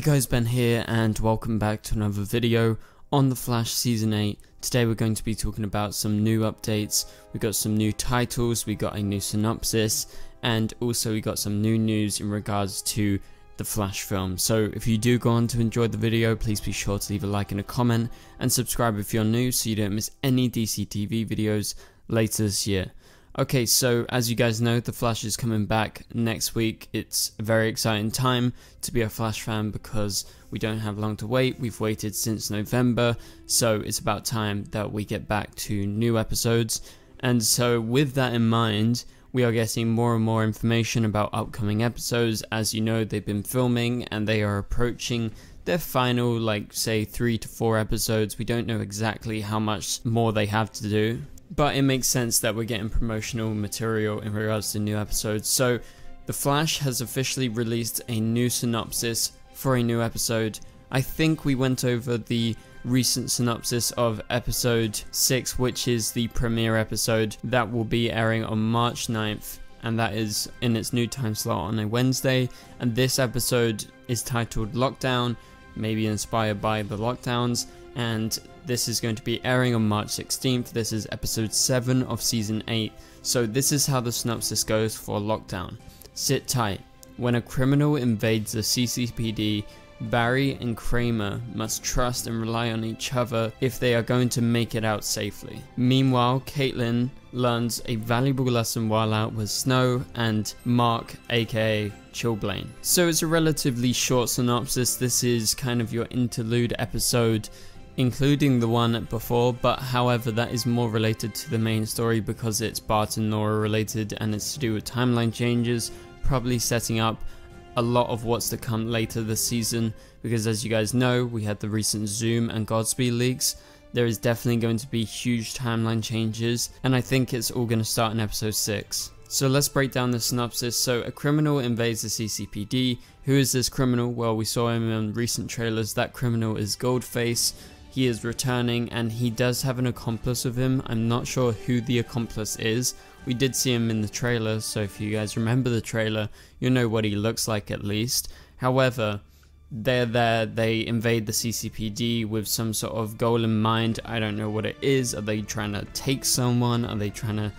Hey guys, Ben here and welcome back to another video on The Flash Season 8. Today we're going to be talking about some new updates, we got some new titles, we got a new synopsis, and also we got some new news in regards to the Flash film. So if you do go on to enjoy the video, please be sure to leave a like and a comment, and subscribe if you're new so you don't miss any DC TV videos later this year. Okay, so as you guys know, The Flash is coming back next week. It's a very exciting time to be a Flash fan because we don't have long to wait. We've waited since November, so it's about time that we get back to new episodes. And so, with that in mind, we are getting more and more information about upcoming episodes. As you know, they've been filming and they are approaching their final, like, say, three to four episodes. We don't know exactly how much more they have to do but it makes sense that we're getting promotional material in regards to new episodes. So, The Flash has officially released a new synopsis for a new episode. I think we went over the recent synopsis of episode 6, which is the premiere episode that will be airing on March 9th, and that is in its new time slot on a Wednesday. And this episode is titled Lockdown, maybe inspired by the lockdowns, and this is going to be airing on March 16th. This is episode 7 of season 8. So, this is how the synopsis goes for Lockdown. Sit tight. When a criminal invades the CCPD, Barry and Kramer must trust and rely on each other if they are going to make it out safely. Meanwhile, Caitlin learns a valuable lesson while out with Snow and Mark, aka Chillblaine. So it's a relatively short synopsis. This is kind of your interlude episode including the one before, but however, that is more related to the main story because it's Bart and Nora related and it's to do with timeline changes, probably setting up a lot of what's to come later this season because as you guys know, we had the recent Zoom and Godspeed leaks. There is definitely going to be huge timeline changes, and I think it's all going to start in episode 6. So let's break down the synopsis. So a criminal invades the CCPD. Who is this criminal? Well, we saw him in recent trailers. That criminal is Goldface he is returning and he does have an accomplice with him. I'm not sure who the accomplice is. We did see him in the trailer, so if you guys remember the trailer, you'll know what he looks like at least. However, they're there, they invade the CCPD with some sort of goal in mind. I don't know what it is. Are they trying to take someone? Are they trying to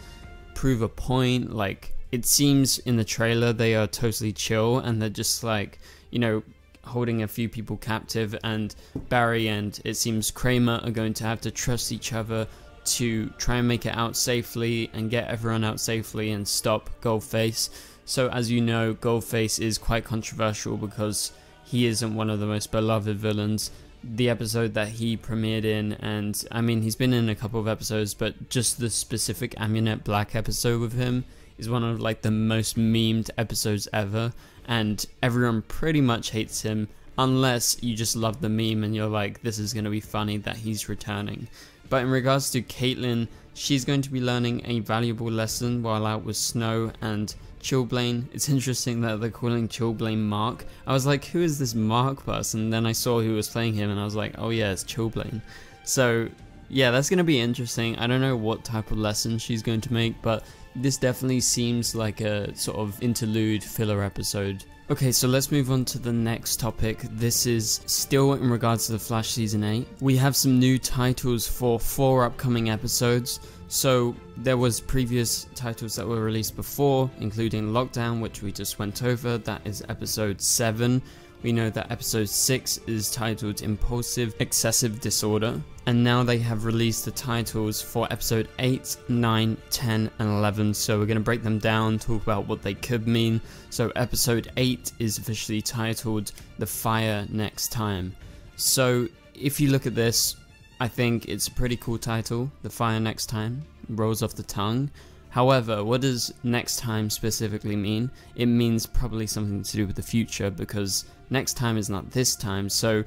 prove a point? Like, it seems in the trailer they are totally chill and they're just like, you know, holding a few people captive, and Barry and it seems Kramer are going to have to trust each other to try and make it out safely and get everyone out safely and stop Goldface. So, as you know, Goldface is quite controversial because he isn't one of the most beloved villains. The episode that he premiered in, and I mean, he's been in a couple of episodes, but just the specific Amunet Black episode with him is one of like the most memed episodes ever and everyone pretty much hates him unless you just love the meme and you're like this is going to be funny that he's returning but in regards to Caitlin, she's going to be learning a valuable lesson while out with Snow and Chillblaine. It's interesting that they're calling Chillblaine Mark. I was like, who is this Mark person? Then I saw who was playing him and I was like, oh yeah, it's Chillblaine. So yeah, that's going to be interesting. I don't know what type of lesson she's going to make, but this definitely seems like a sort of interlude filler episode. Okay, so let's move on to the next topic. This is still in regards to the Flash Season 8. We have some new titles for four upcoming episodes. So there was previous titles that were released before, including Lockdown, which we just went over. That is episode 7. We know that episode 6 is titled Impulsive Excessive Disorder, and now they have released the titles for episode 8, 9, 10, and 11. So we're going to break them down, talk about what they could mean. So episode 8 is officially titled The Fire Next Time. So if you look at this, I think it's a pretty cool title, The Fire Next Time, rolls off the tongue. However, what does next time specifically mean? It means probably something to do with the future because next time is not this time, so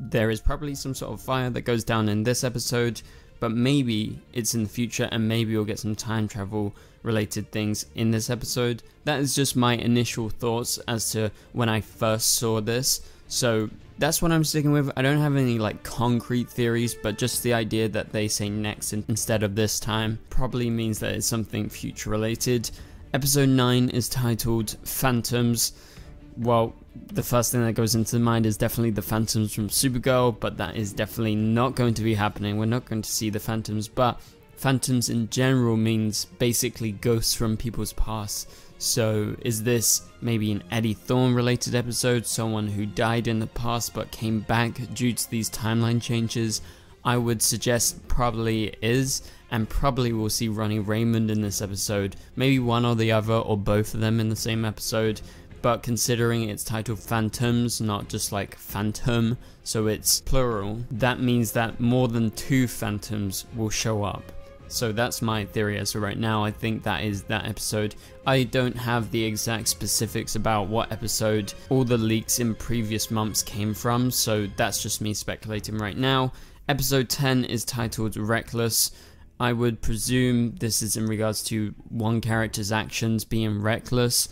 there is probably some sort of fire that goes down in this episode, but maybe it's in the future and maybe we'll get some time travel related things in this episode. That is just my initial thoughts as to when I first saw this. So that's what I'm sticking with. I don't have any like concrete theories, but just the idea that they say next instead of this time probably means that it's something future related. Episode 9 is titled Phantoms well, the first thing that goes into the mind is definitely the phantoms from Supergirl, but that is definitely not going to be happening. We're not going to see the phantoms, but phantoms in general means basically ghosts from people's past. So, is this maybe an Eddie Thawne related episode? Someone who died in the past but came back due to these timeline changes? I would suggest probably is, and probably we'll see Ronnie Raymond in this episode. Maybe one or the other, or both of them in the same episode. But considering it's titled Phantoms, not just like Phantom, so it's plural, that means that more than two Phantoms will show up. So that's my theory as of right now. I think that is that episode. I don't have the exact specifics about what episode all the leaks in previous months came from, so that's just me speculating right now. Episode 10 is titled Reckless. I would presume this is in regards to one character's actions being reckless.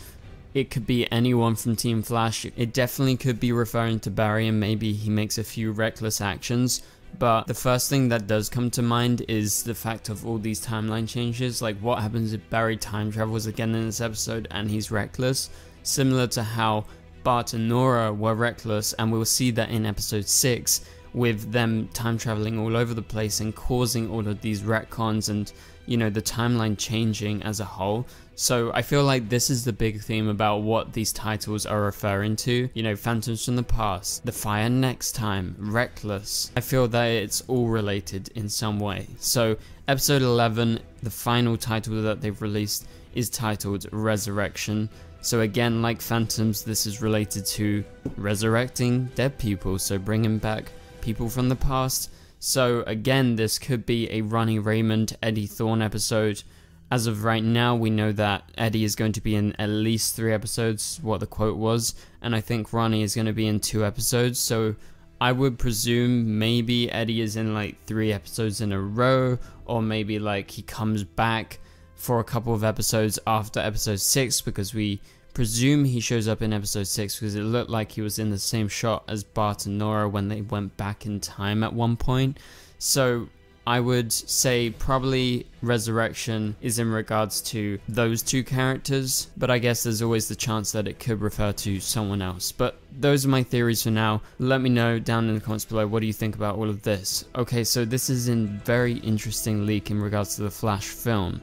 It could be anyone from Team Flash. It definitely could be referring to Barry and maybe he makes a few reckless actions. But the first thing that does come to mind is the fact of all these timeline changes. Like, what happens if Barry time travels again in this episode and he's reckless? Similar to how Bart and Nora were reckless, and we'll see that in episode 6 with them time traveling all over the place and causing all of these retcons and you know the timeline changing as a whole. So i feel like this is the big theme about what these titles are referring to. You know phantoms from the past the fire next time reckless. I feel that it's all related in some way. So episode 11 the final title that they've released is titled resurrection. So again like phantoms this is related to resurrecting dead people. So bringing back people from the past. So again, this could be a Ronnie Raymond Eddie Thawne episode. As of right now, we know that Eddie is going to be in at least three episodes, what the quote was, and I think Ronnie is going to be in two episodes. So I would presume maybe Eddie is in like three episodes in a row, or maybe like he comes back for a couple of episodes after episode six because we presume he shows up in episode 6 because it looked like he was in the same shot as Bart and Nora when they went back in time at one point. So I would say probably Resurrection is in regards to those two characters, but I guess there's always the chance that it could refer to someone else. But those are my theories for now. Let me know down in the comments below what do you think about all of this. Okay, so this is a very interesting leak in regards to the Flash film.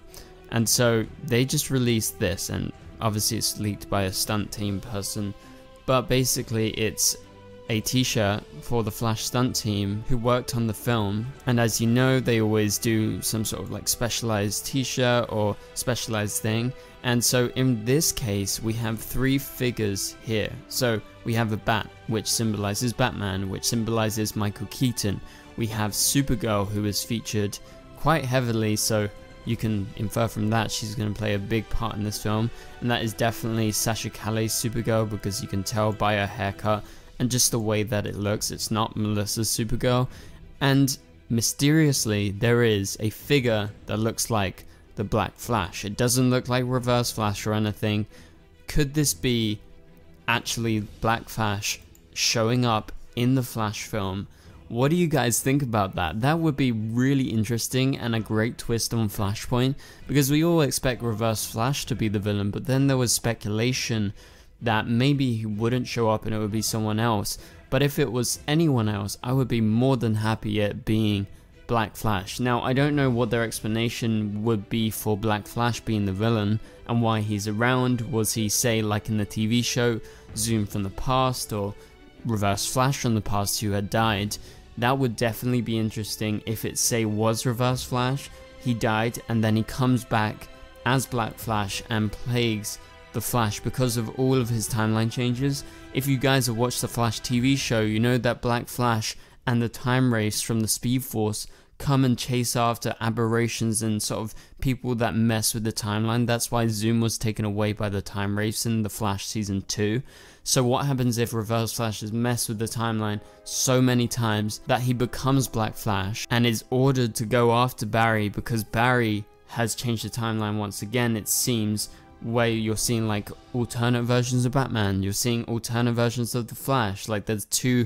And so they just released this, and obviously it's leaked by a stunt team person, but basically it's a t-shirt for the Flash stunt team who worked on the film and as you know they always do some sort of like specialized t-shirt or specialized thing and so in this case we have three figures here. So we have a bat which symbolizes Batman which symbolizes Michael Keaton. We have Supergirl who is featured quite heavily so you can infer from that she's going to play a big part in this film, and that is definitely Sasha Calle's Supergirl because you can tell by her haircut and just the way that it looks, it's not Melissa's Supergirl. And mysteriously, there is a figure that looks like the Black Flash. It doesn't look like Reverse Flash or anything. Could this be actually Black Flash showing up in the Flash film? What do you guys think about that? That would be really interesting and a great twist on Flashpoint because we all expect Reverse Flash to be the villain, but then there was speculation that maybe he wouldn't show up and it would be someone else. But if it was anyone else, I would be more than happy at being Black Flash. Now, I don't know what their explanation would be for Black Flash being the villain and why he's around. Was he, say, like in the TV show, Zoom from the past, or Reverse Flash from the past who had died? That would definitely be interesting if it say was Reverse Flash, he died and then he comes back as Black Flash and plagues the Flash because of all of his timeline changes. If you guys have watched the Flash TV show, you know that Black Flash and the time wraiths from the Speed Force come and chase after aberrations and sort of people that mess with the timeline. That's why Zoom was taken away by the time wraiths in the Flash season 2. So what happens if Reverse Flash has messed with the timeline so many times that he becomes Black Flash and is ordered to go after Barry because Barry has changed the timeline once again it seems where you're seeing like alternate versions of Batman, you're seeing alternate versions of the Flash, like there's two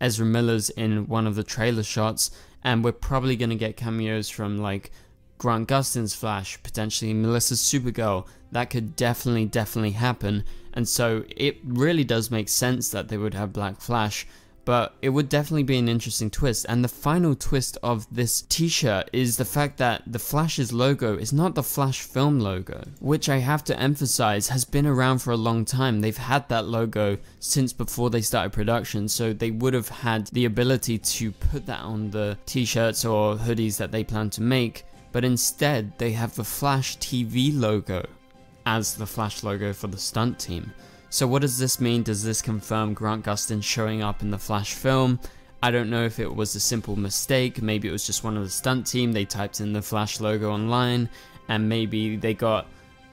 Ezra Millers in one of the trailer shots and we're probably going to get cameos from like Grant Gustin's Flash, potentially Melissa's Supergirl, that could definitely, definitely happen. And so it really does make sense that they would have Black Flash but it would definitely be an interesting twist. And the final twist of this t-shirt is the fact that the Flash's logo is not the Flash film logo, which I have to emphasize has been around for a long time. They've had that logo since before they started production, so they would have had the ability to put that on the t-shirts or hoodies that they plan to make, but instead they have the Flash TV logo as the Flash logo for the stunt team. So what does this mean? Does this confirm Grant Gustin showing up in the Flash film? I don't know if it was a simple mistake, maybe it was just one of the stunt team, they typed in the Flash logo online, and maybe they got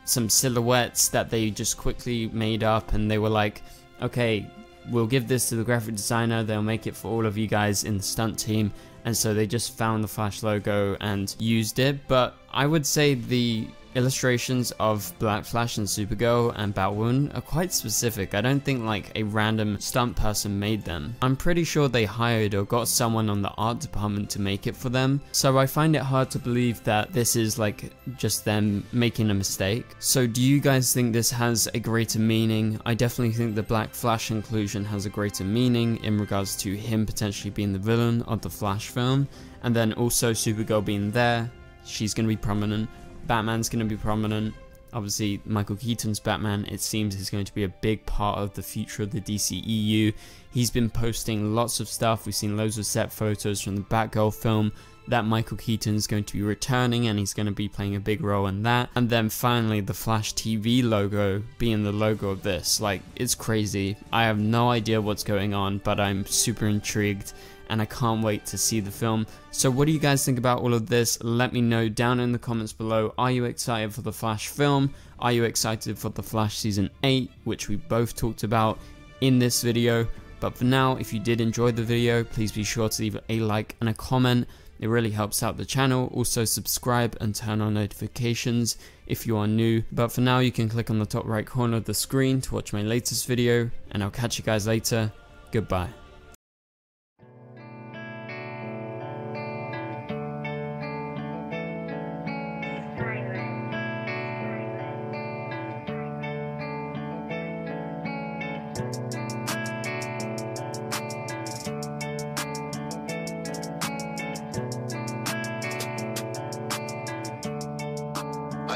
some silhouettes that they just quickly made up and they were like, okay, we'll give this to the graphic designer, they'll make it for all of you guys in the stunt team, and so they just found the Flash logo and used it, but I would say the illustrations of Black Flash and Supergirl and Batwoman are quite specific. I don't think like a random stunt person made them. I'm pretty sure they hired or got someone on the art department to make it for them. So I find it hard to believe that this is like just them making a mistake. So do you guys think this has a greater meaning? I definitely think the Black Flash inclusion has a greater meaning in regards to him potentially being the villain of the Flash film and then also Supergirl being there. She's going to be prominent Batman's going to be prominent. Obviously, Michael Keaton's Batman, it seems, is going to be a big part of the future of the DCEU. He's been posting lots of stuff. We've seen loads of set photos from the Batgirl film that Michael Keaton's going to be returning and he's going to be playing a big role in that. And then finally, the Flash TV logo being the logo of this. Like, it's crazy. I have no idea what's going on, but I'm super intrigued and I can't wait to see the film. So what do you guys think about all of this? Let me know down in the comments below. Are you excited for the Flash film? Are you excited for the Flash Season 8, which we both talked about in this video? But for now, if you did enjoy the video, please be sure to leave a like and a comment. It really helps out the channel. Also subscribe and turn on notifications if you are new. But for now, you can click on the top right corner of the screen to watch my latest video. And I'll catch you guys later. Goodbye.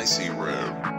I see red.